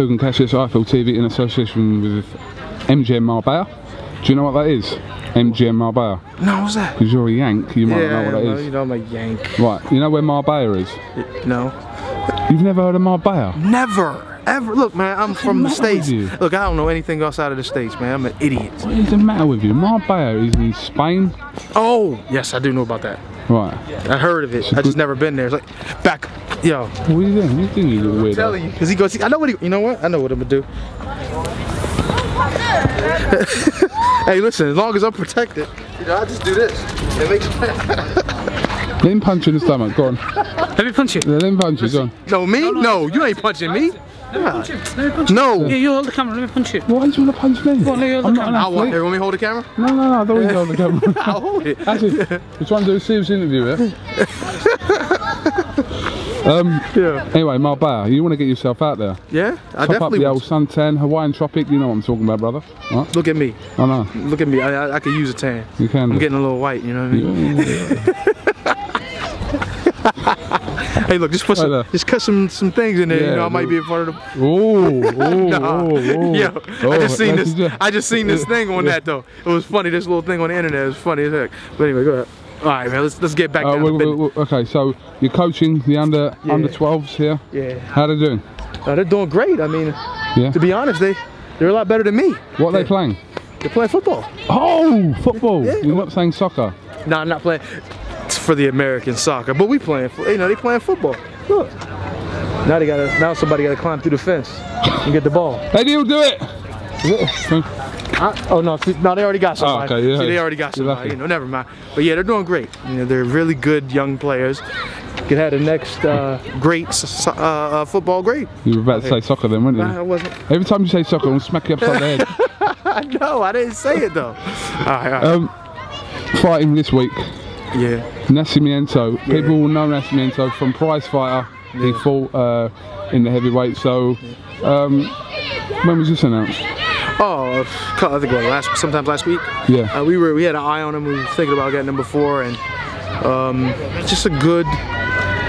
Kugan Cassius, IFL TV in association with MGM Marbella. Do you know what that is? MGM Marbella. No, what's that? Because you're a Yank, you might yeah, know what that no, is. you know I'm a Yank. Right, you know where Marbella is? No. You've never heard of Marbella? Never. Ever. Look, man, I'm from the States. Look, I don't know anything outside of the States, man. I'm an idiot. What is the matter with you? Marbella is in Spain. Oh, yes, I do know about that. Right. I heard of it. I just never been there. It's like, back, yo. What are you doing? What are you doing, you little weirdo? telling you. Cause he goes, I know what he, you know what? I know what I'm gonna do. hey, listen, as long as I'm protected, you know, I just do this. It makes Let him punch you in the stomach, go on. Let me punch you. Let him punch you, go on. No, me? No, you ain't punching me. Let you. No. Yeah, you hold the camera. Let me punch you. Why do you want to punch me? Go on, let hold I'm the camera. I want, athlete. here, want me to hold the camera? No, no, no, I don't want you on the camera. I'll hold it. Actually, we're trying to do a serious interview here. um, Yeah. anyway, Marbella, you want to get yourself out there. Yeah, I Top up definitely the will. old suntan, Hawaiian tropic, you know what I'm talking about, brother. Right? Look at me. I know, Look at me. I, I, I could use a tan. you can I'm do. getting a little white, you know what I mean? hey, look, just put some, just cut some some things in there. you know, I might be a part of the. Oh, oh, Nah. oh, oh. Yo, Oh, I just seen this. just- I just seen this thing on that though. It was funny. This little thing on the internet. It was funny as heck. But anyway, go ahead. All right, man. Let's let's get back Uh, down wait, to wait, business. wait, okay, so you're coaching the under Yeah. under 12s here. Yeah, How they doing? Uh, they're doing great. I mean, Yeah. to be honest, they they're a lot better than me. What are they playing? They're playing football. Oh, football. Yeah. You're not saying soccer. No, I'm not playing it's for the American soccer, but we playing. You know, they playing football. Look. Now they gotta. Now somebody gotta climb through the fence and get the ball. Hey, do do it. I, oh no, see, no, they already got somebody. Oh, okay, yeah. See, they already got somebody. You know, never mind. But yeah, they're doing great. You know, they're really good young players. Could have the next uh, great uh, uh, football great. You were about to say soccer then, weren't you? I wasn't. Every time you say soccer, I'm gonna smack you upside the head. I know. I didn't say it though. All right. All right. Um, fighting this week, yeah. Nascimento. People will know Nascimento from Prize Fighter. He fought uh, in the heavyweight. So, um, when was this announced? Oh, I think what last sometimes last week. Yeah. Uh, we were we had an eye on him. We were thinking about getting him before, and um, just a good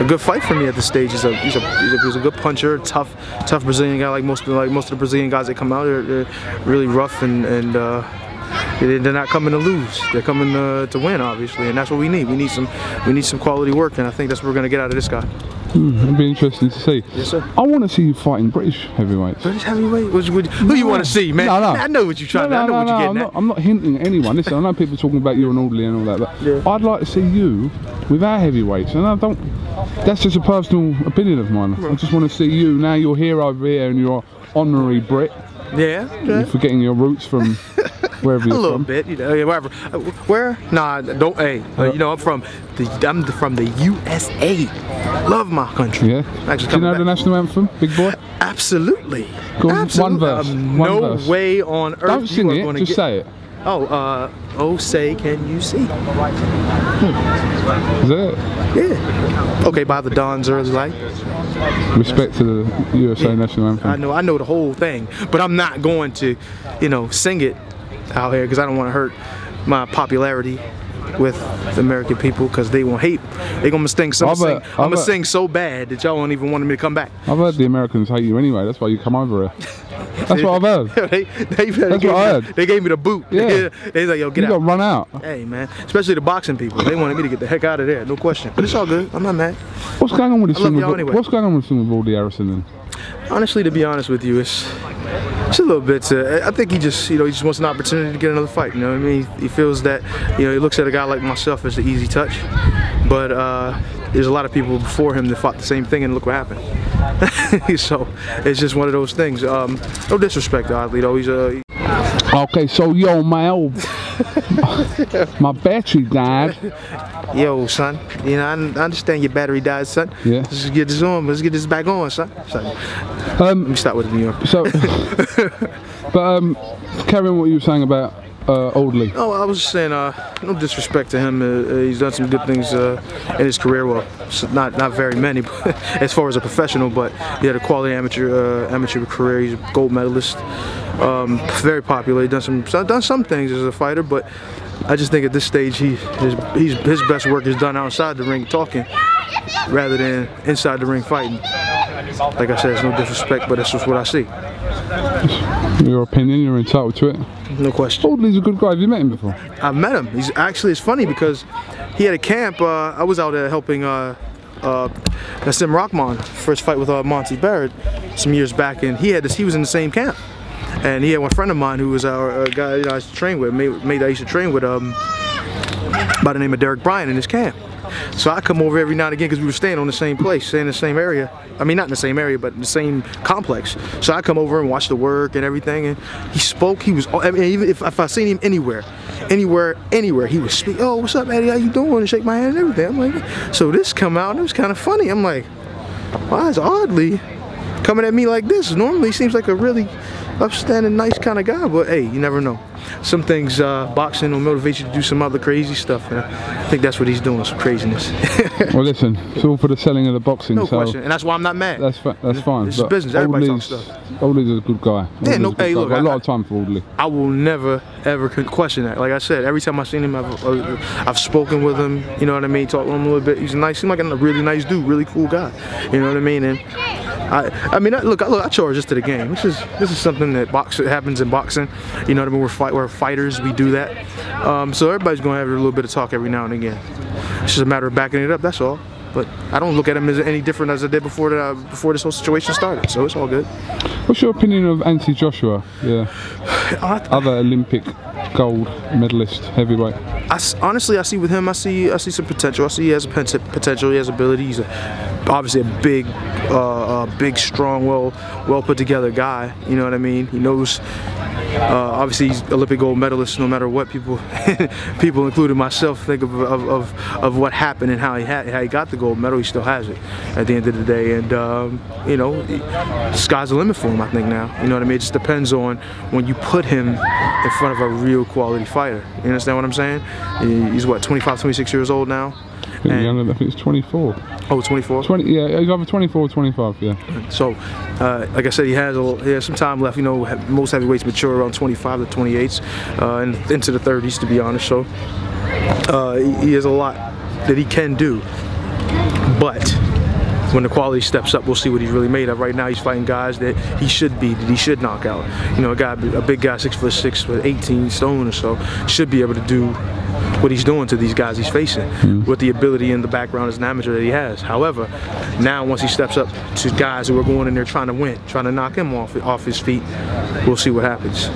a good fight for me at this stage. He's a he's a, he's a, he's a good puncher, tough tough Brazilian guy. Like most of like most of the Brazilian guys that come out, they're, they're really rough and and. Uh, they- they're not coming to lose. They're coming uh, to win, obviously, and that's what we need. We need some, we need some quality work, and I think that's what we're gonna get out of this guy. Hmm, It'd be interesting to see. Yes, sir. I want to see you fighting British heavyweights. British heavyweight? What, what, who you want to see, man? No, no. I know what you're trying. No, to I know no, what no, you're I'm getting not, I'm not hinting at anyone. Listen, I know people talking about you and Audley and all that, but Yeah. I'd like to see you with our heavyweights. And I don't. That's just a personal opinion of mine. I just want to see you. Now you're here over here and you're honorary Brit. at. Yeah. You're forgetting your roots from wherever A you're little from. bit, you know, yeah, whatever. Uh, Where? Nah, don't. Hey, uh, you know, I'm from the. I'm from the USA. Love my country. Yeah. Actually, Do you know the national anthem, big boy? Absolutely. Go on, one Absolutely. verse, Um, one no verse. way on earth. Don't you sing are it. Just get- say it. Oh, uh, oh, say, can you see? Is that it? Yeah. Okay, by the dawn's early light. Respect to the USA national anthem. I know, I know the whole thing, but I'm not going to, you know, sing it out here because I don't want to hurt my popularity with the American people because they won't hate. They gonna sing. So I'm gonna, sing, I'm gonna sing so bad that y'all won't even want me to come back. I've heard the Americans hate you anyway. That's why you come over here. That's what I've heard. they, they, they, That's gave what I me, heard. they gave me the boot. Yeah. they like, yo, get You got out. run out. Hey man, especially the boxing people. They wanted me to get the heck out of there, no question. But it's all good. I'm not mad. What's going on with the I love thing? With, y'all anyway. What's going on with thing with Audley Harrison then? Honestly, to be honest with you, it's it's a little bit. Uh, I think he just, you know, he just wants an opportunity to get another fight. You know what I mean? He feels that, you know, he looks at a guy like myself as the easy touch, but uh, there's a lot of people before him that fought the same thing, and look what happened. so it's just one of those things. Um, no disrespect, Audley though. He's a Okay, so yo, my old, my battery died. yo, son. You know, I, understand your battery died, son. Yeah. Let's get this on. Let's get this back on, son. son. Let Um, me start with the New York. so, but um, carry on what you were saying about uh, Audley. Oh, I was just saying, uh, no disrespect to him. Uh, uh, he's done some good things uh, in his career. Well, not not very many, but as far as a professional. But he had a quality amateur uh, amateur career. He's a gold medalist. Um, very popular. He done some done some things as a fighter, but I just think at this stage he his he's, his best work is done outside the ring talking rather than inside the ring fighting. like I said, it's no disrespect, but that's just what I see. Your opinion, you're entitled to it. No question. Audley's a good guy. Have you met him before? I've met him. He's actually it's funny because he had a camp. Uh, I was out there helping uh, uh, Hasim Rahman first fight with uh, Monte Barrett some years back, and he had this. He was in the same camp, and he had one friend of mine who was our uh, guy you know, I used to train with, mate, mate I used to train with, um, by the name of Derek Bryan in his camp. So I come over every now and again because we were staying on the same place, staying in the same area. I mean, not in the same area, but in the same complex. So I come over and watch the work and everything. And he spoke. He was. I mean, even if, if I seen him anywhere, anywhere, anywhere, he would speak. Oh, what's up, Eddie? How you doing? And shake my hand and everything. I'm like, so this come out and it was kind of funny. I'm like, why is Audley coming at me like this? Normally he seems like a really upstanding, nice kind of guy, but hey, you never know. Some things, uh, boxing will motivate you to do some other crazy stuff, and I think that's what he's doing, some craziness. Well, listen, it's all for the selling of the boxing. no so question, and that's why I'm not mad. That's fi- that's fine. This is business. Everybody talks stuff. Audley's a good guy. Yeah, no- hey, look, a I- lot of time for Audley. I will never ever question that. Like I said, every time I've seen him, I've, uh, I've spoken with him. You know what I mean? Talked with him a little bit. He's nice, seems like a really nice dude, really cool guy. You know what I mean? And I, I mean, I, look, I, look, I charge this to the game. This is this is something that box happens in boxing. You know what I mean? We're fight, we're fighters. We do that. Um, so everybody's gonna have a little bit of talk every now and again. It's just a matter of backing it up. That's all. But I don't look at him as any different as I did before that, before this whole situation started. So it's all good. What's your opinion of Anthony Joshua? Yeah, other Olympic gold medalist heavyweight. I honestly, I see with him, I see, I see some potential. I see he has a potential. He has ability. He's a, obviously a big, uh, uh, big, strong, well, well put together guy. You know what I mean? He knows. Uh, obviously, he's Olympic gold medalist. No matter what people, people, including myself, think of of, of, of what happened and how he had, how he got the gold medal. He still has it at the end of the day, and um, you know, sky's the limit for him. I think now. You know what I mean? It just depends on when you put him in front of a real quality fighter. You understand what I'm saying? He's what 25, 26 years old now. I think, And- younger, I think it's 24. Oh, 24. 20, yeah, he's either 24 or 25. Yeah. So, uh, like I said, he has a, he has some time left. You know, most heavyweights mature around 25 to 28, uh, and into the 30s, to be honest. So, uh, he, he has a lot that he can do. But when the quality steps up, we'll see what he's really made of. Right now, he's fighting guys that he should be, that he should knock out. You know, a guy, a big guy, six foot six, with 18 stone or so, should be able to do what he's doing to these guys he's facing hmm. with the ability and the background as an amateur that he has. However, now once he steps up to guys who are going in there trying to win, trying to knock him off off his feet, we'll see what happens.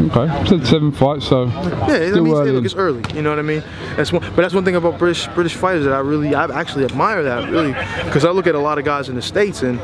Okay. Said seven fights, so Yeah, I still mean, early. look, it's early. You know what I mean? That's one, but that's one thing about British British fighters that I really, I actually admire that really, because I look at a lot of guys in the states and.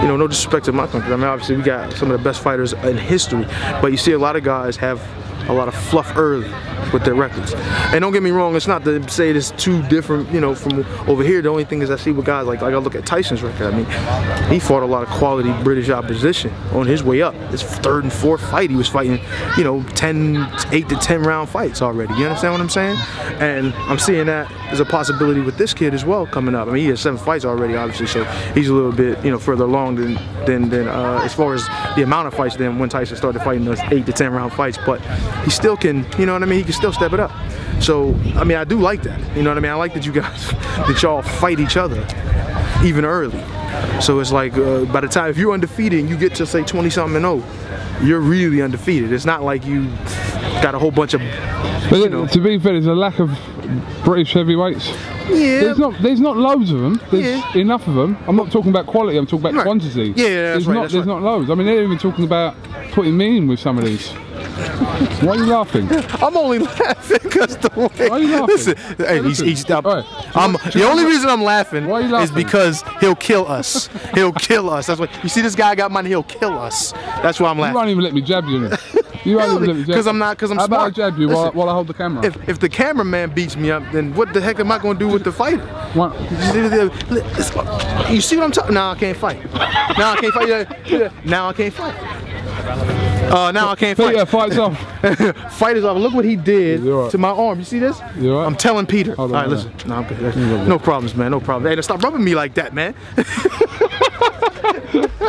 You know, no disrespect to my country. I mean, obviously we got some of the best fighters in history, but you see a lot of guys have a lot of fluff early with their records. And don't get me wrong, it's not to say it's too different, you know, from over here. The only thing is I see with guys like, like I look at Tyson's record. I mean, he fought a lot of quality British opposition on his way up. His third and fourth fight, he was fighting, you know, 10, 8 to 10 round fights already. You understand what I'm saying? And I'm seeing that as a possibility with this kid as well coming up. I mean, he has seven fights already, obviously, so he's a little bit, you know, further along than than, than uh, as far as the amount of fights than when Tyson started fighting those eight to 10 round fights. But he still can, you know what I mean? He can still step it up. So, I mean, I do like that. You know what I mean? I like that you guys, that y'all fight each other even early. So it's like uh, by the time if you're undefeated and you get to say 20 something and 0, you're really undefeated. It's not like you got a whole bunch of But you know. to be fair, there's a lack of British heavyweights. yeah. There's not there's not loads of them. There's Yeah. enough of them. I'm not talking about quality. I'm talking about Right. quantity. Yeah, yeah, that's there's right, not that's there's right. not loads. I mean, they're even talking about putting me in with some of these. Why are you laughing? I'm only laughing because the way. Why are you laughing? Listen, hey, he's, he's, All right. I'm, the only reason I'm laughing, you is because he'll kill us. He'll kill us. That's why you see this guy got money. He'll kill us. That's why I'm laughing. You laughing. won't even let me jab you. You won't even let me jab. 'Cause I'm not- 'cause I'm How about I jab you while, Listen. while I hold the camera? If, if the cameraman beats me up, then what the heck am I going to do with the fighter? One- You see what I'm talking? Now I can't fight. Now I can't fight. Now I can't fight. Uh, now I can't fight. fights off. Fight is off. Look what he did You alright? to my arm. You see this? You alright? I'm telling Peter. Hold All right, listen. No, I'm good. No problems, man. No problem. Hey, now stop rubbing me like that, man.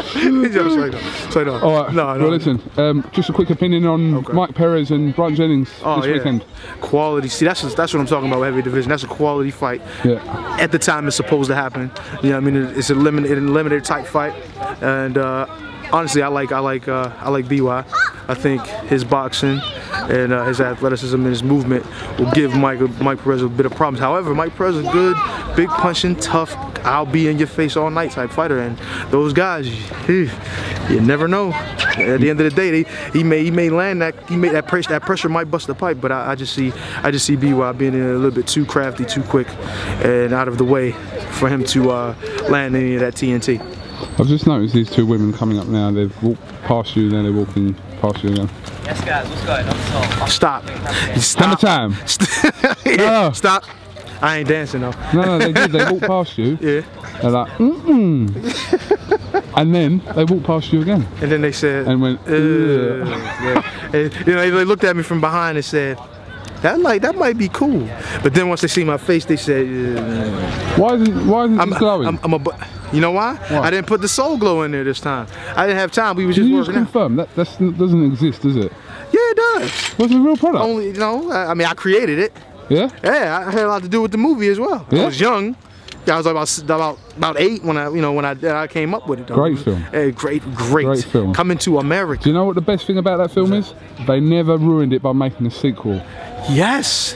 Sorry, no. Sorry, no. All right. No, no. Well, listen. Um, just a quick opinion on Okay. Mike Perez and Bryant Jennings Oh, this yeah. weekend. Quality. See, that's that's what I'm talking about. with Heavy division. That's a quality fight. Yeah. At the time it's supposed to happen. You know, what I mean, it's a limited, limited type fight, and uh, honestly, I like, I like, uh, I like By. I think his boxing and uh, his athleticism and his movement will give Mike Mike Perez a bit of problems. However, Mike Perez is good, big punching, tough, I'll be in your face all night type fighter, and those guys, you, never know. At the end of the day, they, he may he may land that he may that pressure that pressure might bust the pipe, but I, I just see I just see By being in a little bit too crafty, too quick, and out of the way for him to uh, land any of that TNT. I've just noticed these two women coming up now. They've walked past you, then they're walking past you again. Yes, guys, what's going on? So, Stop. Hammer Stop. time. Yeah, No. Stop. I ain't dancing though. No, no, they did. They walked past you. Yeah. They're like, mm-mm. and then they walked past you again And then they said, and went, "Ugh." Ugh. Yeah. And, you know, they looked at me from behind and said, that like that might be cool. But then once they see my face, they said, "Yeah." why isn't, why isn't I'm, this glowing? I'm, I'm a, bu- you know why? I didn't put the Soul Glo in there this time. I didn't have time. We was Can just you just working out. confirm that that's, doesn't exist, does it? Yeah, it does. What's the real product? Only, you know, I, I mean, I created it. yeah? Yeah, I had a lot to do with the movie as well. Yeah? I was young. I was about about about eight when I you know when I I came up with it. though. Great film. Hey, great, great, Great film. Coming to America. Do you know what the best thing about that film is? They never ruined it by making a sequel. Yes.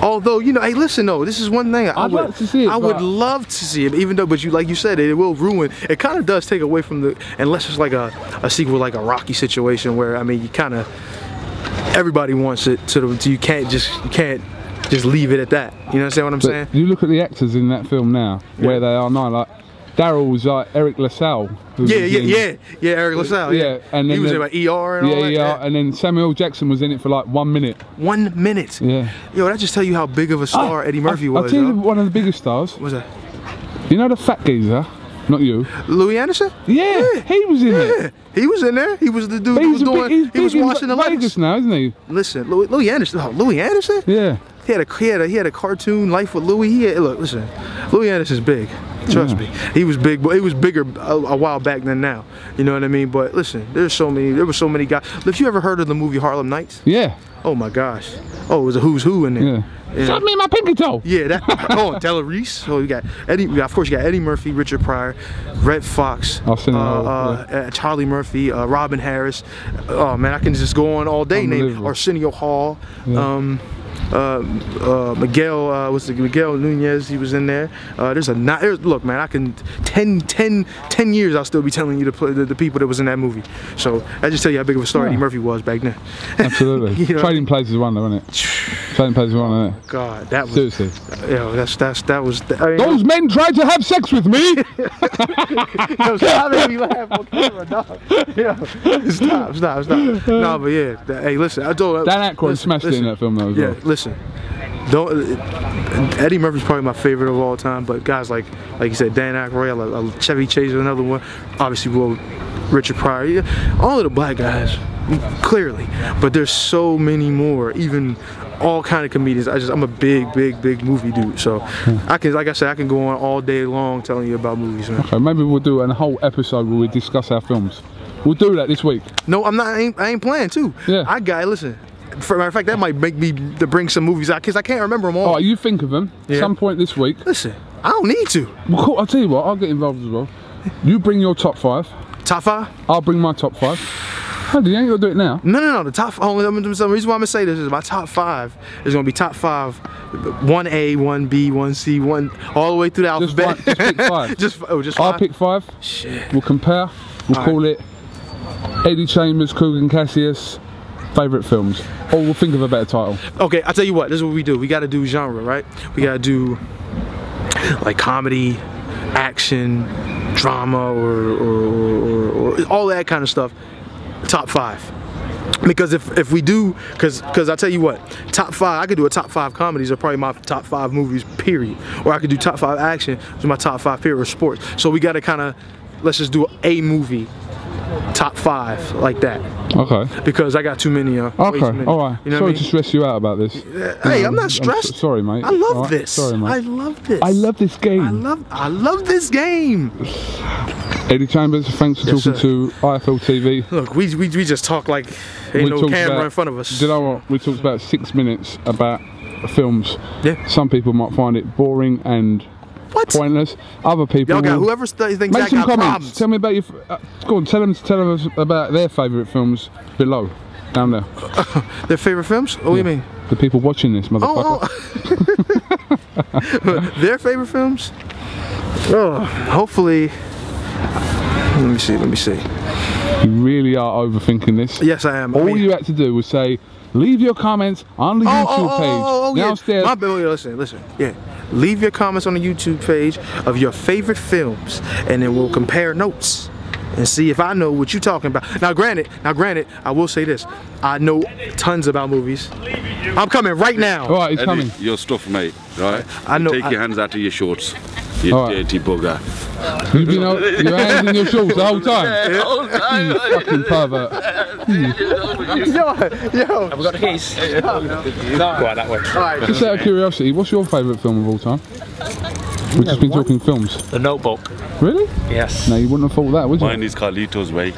Although you know, hey, listen though, this is one thing I I'd would like to see it, I would love to see it, even though, but you like you said, it will ruin. It kind of does take away from the unless it's like a a sequel, like a Rocky situation, where I mean, you kind of everybody wants it, so that you can't just you can't just leave it at that. You know what I'm saying? But you look at the actors in that film now, where they are now. Like Daryl was like Eric LaSalle. Yeah, yeah, yeah, yeah. Eric LaSalle. Yeah, Yeah, and he then was the- in like ER and all Yeah, that. yeah, and then Samuel Jackson was in it for like one minute. One minute. Yeah. Yo, that just tell you how big of a star Eddie Murphy I, was. I'll tell you yo. one of the biggest stars. What was that? You know the fat geezer? Not you. Louie Anderson? Yeah, he was in Yeah, it. he was in there. He was the dude who was doing. big, he was in washing the legs. now, isn't he? Listen, Louie, Louie Anderson. Oh, Louie Anderson. Yeah. He had a he had a he had a cartoon Life with Louie. He had, look, listen, Louie Anderson's big. Trust Yeah. me, he was big, but he was bigger a, a while back than now. You know what I mean? But listen, there's so many. There were so many guys. If you ever heard of the movie Harlem Nights? Yeah. Oh my gosh. Oh, it was a who's who in there. Yeah. Yeah. Shot me in my pinky toe. Yeah, that. oh, Della Reese. Oh, you got Eddie. Of course, you got Eddie Murphy, Richard Pryor, Redd Foxx, I've seen it uh, uh, uh, Charlie Murphy, uh, Robin Harris. Oh man, I can just go on all day. Name Arsenio Hall. Yeah. Um, uh, uh, Miguel, uh, what's the Miguel Nunez? He was in there. Uh, there's a not. There's, look, man, I can 10, 10, 10 years. I'll still be telling you the, the the people that was in that movie. So I just tell you how big of a star Yeah. Eddie Murphy was back then. Absolutely. You know- Trading Places one though, isn't it? Trading Places one, isn't it? God, that was. Seriously. Yo, that's that's that was. I mean, Those men tried to have sex with me. Yo, stop making me laugh on camera, dog. Yo, stop, stop, stop. No, but yeah, th- hey, listen, I told Dan Aykroyd listen, smashed it in that film though as Yeah, well. listen. Don't. uh, Eddie Murphy's probably my favorite of all time, but guys like, like you said, Dan Aykroyd, I like- I like Chevy Chase is another one. Obviously, well, Richard Pryor, yeah, all of the black guys, clearly. But there's so many more, even all kind of comedians. I just, I'm a big, big, big movie dude. So. I can, like I said, I can go on all day long telling you about movies, man. Okay, maybe we'll do a whole episode where we discuss our films. We'll do that this week. No, I'm not. I ain't, I ain't playing too. Yeah. I got. Listen. For matter of fact, that might make me to bring some movies out because I can't remember them all. Right, you think of them. Yeah. Some point this week. Listen, I don't need to. Well, cool. I'll tell you what. I'll get involved as well. You bring your top five. Top five? I'll bring my top five. Oh, you ain't gonna do it now. No, no, no. The top. Oh, Only the reason why I'm gonna say this is my top five is gonna be top five, one A, one B, one C, one all the way through the Just alphabet. one- just pick five. just oh, just I'll five. pick five. Shit. We'll compare. We'll All call it Eddie Chambers, Kugan Cassius, favourite films. Or we'll think of a better title. Okay, I'll tell you what. This is what we do. We got to do genre, right? We got to do like comedy, action, drama, or or, or, or all that kind of stuff. Top five. Because if, if we do, because because I tell you what, top five, I could do a top five comedies are probably my top five movies, period. Or I could do top five action, which is my top five or sports. So we got to kind of, let's just do a movie top five like that Okay. because I got too many. Uh, way too Okay. many. All right. You know sorry I to mean? stress you out about this. Hey, I'm not I'm stressed. so- sorry, mate. I love right, this. sorry, mate. I love this. I love this game. I love. I love this game. Eddie Chambers, thanks for Yes, talking sir. to IFL TV. Look, we we, we just talk like ain't We no camera about- in front of us. Do you know what? We talked about six minutes about films. Yeah. Some people might find it boring and What? pointless. Other people got will- whoever th- thinks Make some comments. problems. Tell me about your. Uh, go on, tell them. Tell us about their favourite films below, down there. Their favorite films? What do you mean? The people watching this, motherfucker. Oh, oh. their favorite films? Oh, hopefully. Let me see. Let me see. You really are overthinking this. Yes, I am. I All mean- you had to do was say, leave your comments on the Oh, YouTube oh, oh, page. oh, oh, yeah. Downstairs. My Listen, listen. Yeah. Leave your comments on the YouTube page of your favorite films, and then we'll compare notes and see if I know what you're talking about. Now, granted, now granted, I will say this: I know tons about movies. I'm coming right now. All right, he's Eddie, coming. your stuff, mate. Right? I know- Take I- your hands out of your shorts. You All right. dirty bugger. You've been out, your hands in your shorts the whole time. You fucking pervert. Yo, yo. I've got a keys. Go out that way. All right. Just out of curiosity, what's your favourite film of all time? We've just been talking films. The notebook. Really? Yes. No, you wouldn't have thought that, would you? Mine is Carlito's Way.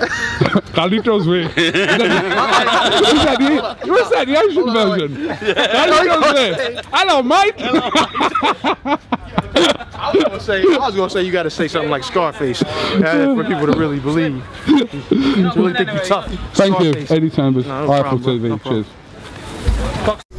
Carlito's Way. Is that the, what's that, the Asian version? Carlito's Way. Hello, mate. I was gonna say, I was gonna say you gotta say something like Scarface uh, for people to really believe. really think you're tough. Thank you, Scarface. Eddie Chambers, No, no IFL problem. TV. No problem. Cheers.